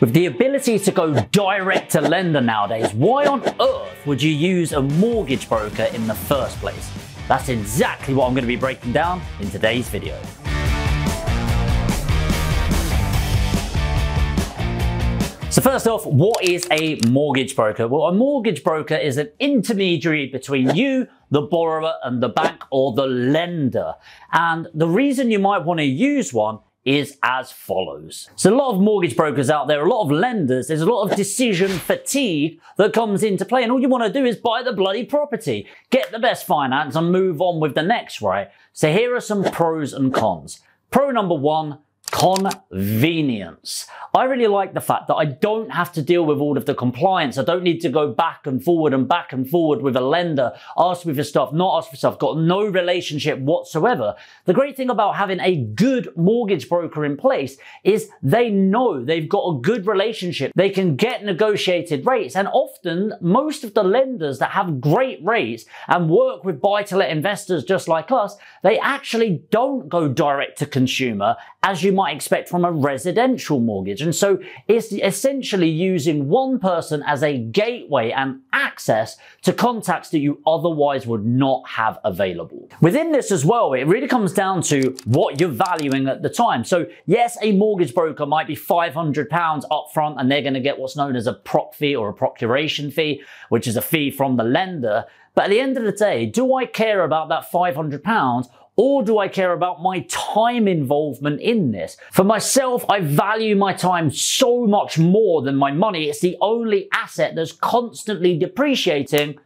With the ability to go direct to lender nowadays, why on earth would you use a mortgage broker in the first place? That's exactly what I'm going to be breaking down in today's video. So first off, what is a mortgage broker? Well, a mortgage broker is an intermediary between you, the borrower, and the bank or the lender. And the reason you might want to use one is as follows. So a lot of mortgage brokers out there, a lot of lenders, there's a lot of decision fatigue that comes into play and all you want to do is buy the bloody property, get the best finance and move on with the next, right? So here are some pros and cons. Pro number one, convenience. I really like the fact that I don't have to deal with all of the compliance. I don't need to go back and forward and back and forward with a lender, ask me for stuff, not ask for stuff, got no relationship whatsoever. The great thing about having a good mortgage broker in place is they know they've got a good relationship. They can get negotiated rates. And often, most of the lenders that have great rates and work with buy to let investors just like us, they actually don't go direct to consumer as you might expect from a residential mortgage. And so it's essentially using one person as a gateway and access to contacts that you otherwise would not have available. Within this as well, it really comes down to what you're valuing at the time. So yes, a mortgage broker might be £500 upfront and they're going to get what's known as a proc fee or a procuration fee, which is a fee from the lender. But at the end of the day, do I care about that £500 or do I care about my time involvement in this? For myself, I value my time so much more than my money. It's the only asset that's constantly depreciating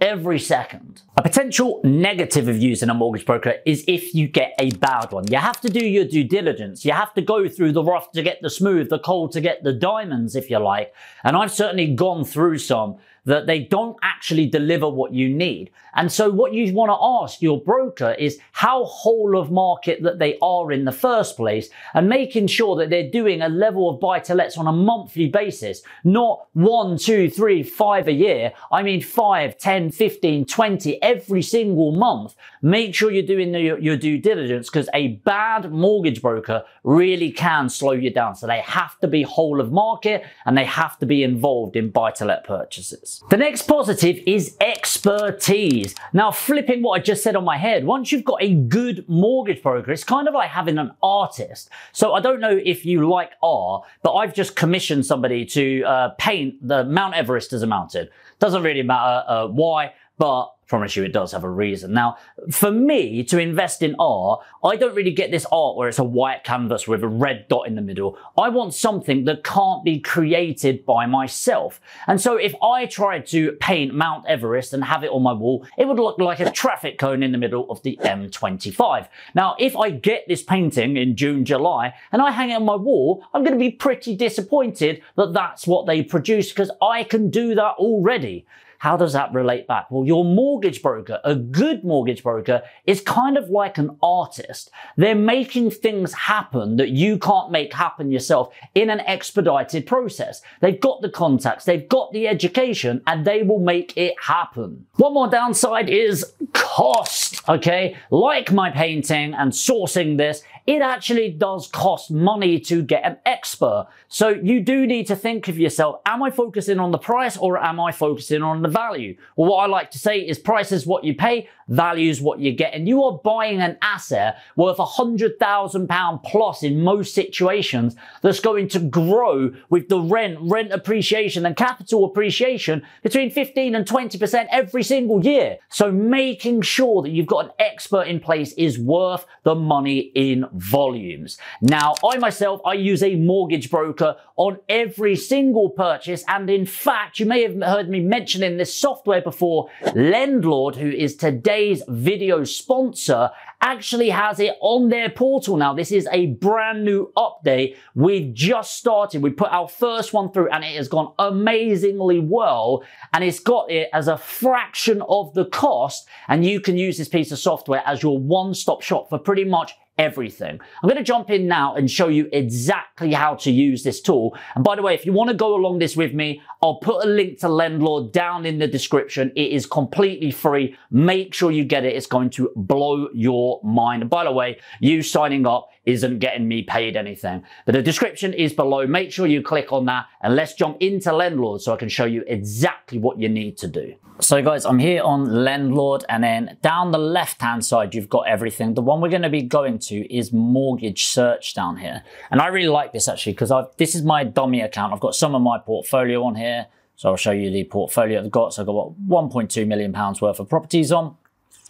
every second. A potential negative of using a mortgage broker is if you get a bad one. You have to do your due diligence. You have to go through the rough to get the smooth, the cold to get the diamonds, if you like. And I've certainly gone through some that they don't actually deliver what you need. And so what you want to ask your broker is how whole of market that they are in the first place and making sure that they're doing a level of buy to lets on a monthly basis, not one, two, three, five a year. I mean, five, 10, 15, 20 every single month. Make sure you're doing the, your due diligence because a bad mortgage broker really can slow you down. So they have to be whole of market and they have to be involved in buy to let purchases. The next positive is expertise. Now, flipping what I just said on my head, once you've got a good mortgage broker, it's kind of like having an artist. So I don't know if you like art, but I've just commissioned somebody to uh, paint the Mount Everest as a mountain. Doesn't really matter uh, why, but promise you it does have a reason. Now, for me to invest in art, I don't really get this art where it's a white canvas with a red dot in the middle. I want something that can't be created by myself. And so if I tried to paint Mount Everest and have it on my wall, it would look like a traffic cone in the middle of the M25. Now, if I get this painting in June, July, and I hang it on my wall, I'm going to be pretty disappointed that that's what they produce because I can do that already. How does that relate back? Well, your mortgage broker, a good mortgage broker, is kind of like an artist. They're making things happen that you can't make happen yourself in an expedited process. They've got the contacts, they've got the education, and they will make it happen. One more downside is cost, okay? Like my painting and sourcing this, it actually does cost money to get an expert. So you do need to think of yourself, am I focusing on the price or am I focusing on the value? Well, what I like to say is price is what you pay, value is what you get. And you are buying an asset worth a £100,000 plus in most situations that's going to grow with the rent, rent appreciation and capital appreciation between 15 and 20% every single year. So making sure that you've got an expert in place is worth the money in volumes. Now, I myself, I use a mortgage broker on every single purchase. And in fact, you may have heard me mentioning this software before. Lendlord, who is today's video sponsor, actually has it on their portal now. This is a brand new update. We've just started. We put our first one through and it has gone amazingly well. And it's got it as a fraction of the cost. And you can use this piece of software as your one-stop shop for pretty much everything. I'm going to jump in now and show you exactly how to use this tool. And by the way, if you want to go along this with me, I'll put a link to Lendlord down in the description. It is completely free. Make sure you get it. It's going to blow your mind. And by the way, you signing up isn't getting me paid anything. But the description is below. Make sure you click on that and let's jump into Lendlord so I can show you exactly what you need to do. So guys, I'm here on Lendlord and then down the left-hand side, you've got everything. The one we're going to be going to is mortgage search down here. And I really like this actually because this is my dummy account. I've got some of my portfolio on here. So I'll show you the portfolio I've got. So I've got what, 1.2 million pounds worth of properties on,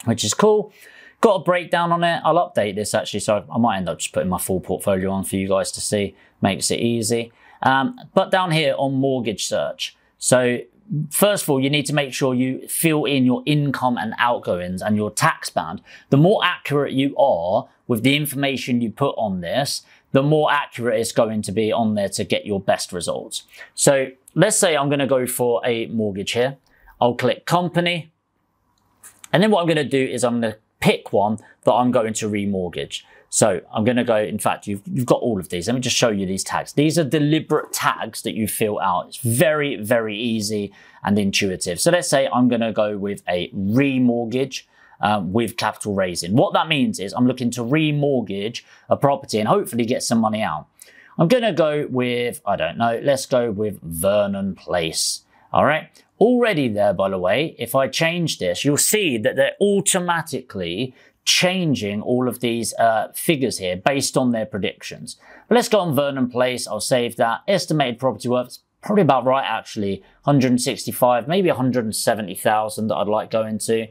which is cool. Got a breakdown on it. I'll update this actually. So I might end up just putting my full portfolio on for you guys to see. Makes it easy. Um, but down here on mortgage search. So first of all, you need to make sure you fill in your income and outgoings and your tax band. The more accurate you are with the information you put on this, the more accurate it's going to be on there to get your best results. So let's say I'm going to go for a mortgage here. I'll click company. And then what I'm going to do is I'm going to pick one that I'm going to remortgage. So I'm going to go, in fact, you've, you've got all of these. Let me just show you these tags. These are deliberate tags that you fill out. It's very, very easy and intuitive. So let's say I'm going to go with a remortgage um, with capital raising. What that means is I'm looking to remortgage a property and hopefully get some money out. I'm going to go with, I don't know, let's go with Vernon Place. All right. Already there, by the way, if I change this, you'll see that they're automatically changing all of these uh, figures here based on their predictions. But let's go on Vernon Place. I'll save that. Estimated property worth, probably about right actually. 165, maybe 170,000 that I'd like going to.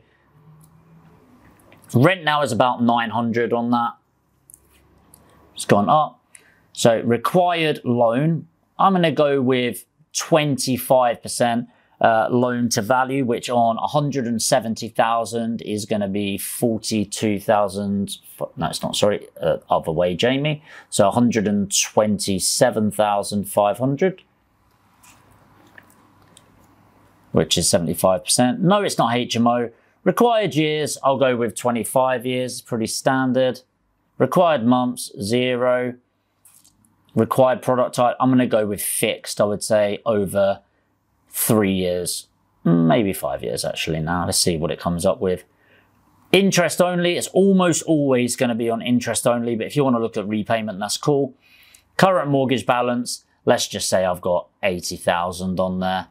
Rent now is about 900 on that. It's gone up. So required loan, I'm going to go with 25% uh, loan to value, which on 170,000 is going to be 42,000. No, it's not. Sorry, uh, other way, Jamie. So 127,500, which is 75%. No, it's not HMO. Required years, I'll go with 25 years, pretty standard. Required months, zero. Required product type, I'm going to go with fixed, I would say, over three years, maybe five years actually now. Let's see what it comes up with. Interest only, it's almost always going to be on interest only, but if you want to look at repayment, that's cool. Current mortgage balance, let's just say I've got 80,000 on there.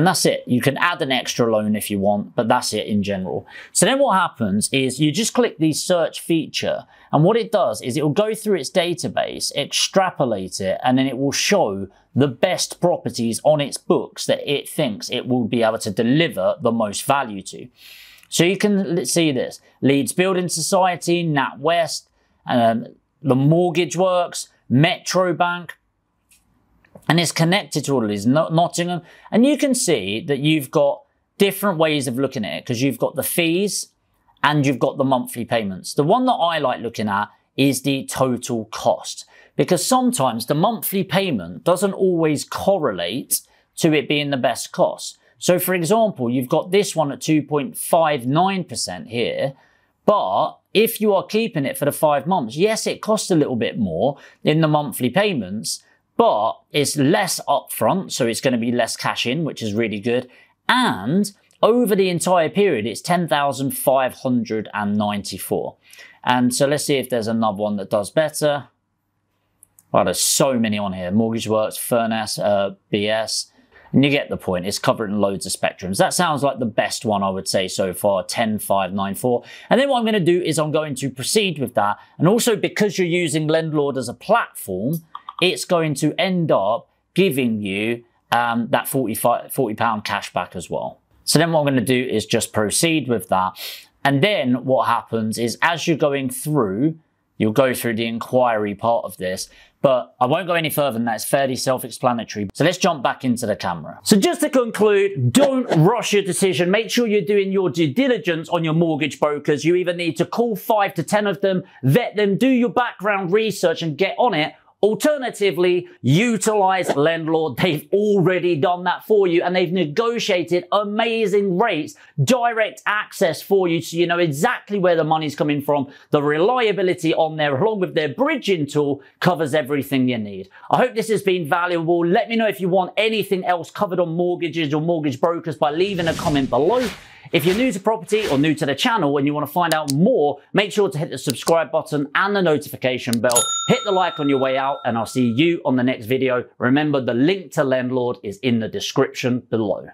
And that's it. You can add an extra loan if you want, but that's it in general. So then what happens is you just click the search feature and what it does is it will go through its database, extrapolate it, and then it will show the best properties on its books that it thinks it will be able to deliver the most value to. So you can see this. Leeds Building Society, NatWest, um, the Mortgage Works, Metro Bank, and it's connected to all of these, Nottingham. And you can see that you've got different ways of looking at it because you've got the fees and you've got the monthly payments. The one that I like looking at is the total cost because sometimes the monthly payment doesn't always correlate to it being the best cost. So for example, you've got this one at 2.59% here, but if you are keeping it for the five months, yes, it costs a little bit more in the monthly payments, but it's less upfront, so it's going to be less cash in, which is really good. And over the entire period, it's 10,594. And so let's see if there's another one that does better. Well, there's so many on here. Mortgage Works, Furness, uh, BS. And you get the point. It's covering loads of spectrums. That sounds like the best one I would say so far, 10594. And then what I'm going to do is I'm going to proceed with that. And also because you're using Lendlord as a platform, it's going to end up giving you um, that 45, 40 pound cash back as well. So then what I'm going to do is just proceed with that. And then what happens is as you're going through, you'll go through the inquiry part of this, but I won't go any further than that. It's fairly self-explanatory. So let's jump back into the camera. So just to conclude, don't rush your decision. Make sure you're doing your due diligence on your mortgage brokers. You either need to call five to 10 of them, vet them, do your background research and get on it, Alternatively, utilize Lendlord. They've already done that for you and they've negotiated amazing rates, direct access for you so you know exactly where the money's coming from. The reliability on there, along with their bridging tool, covers everything you need. I hope this has been valuable. Let me know if you want anything else covered on mortgages or mortgage brokers by leaving a comment below. If you're new to property or new to the channel and you want to find out more, make sure to hit the subscribe button and the notification bell. Hit the like on your way out and I'll see you on the next video. Remember the link to Lendlord is in the description below.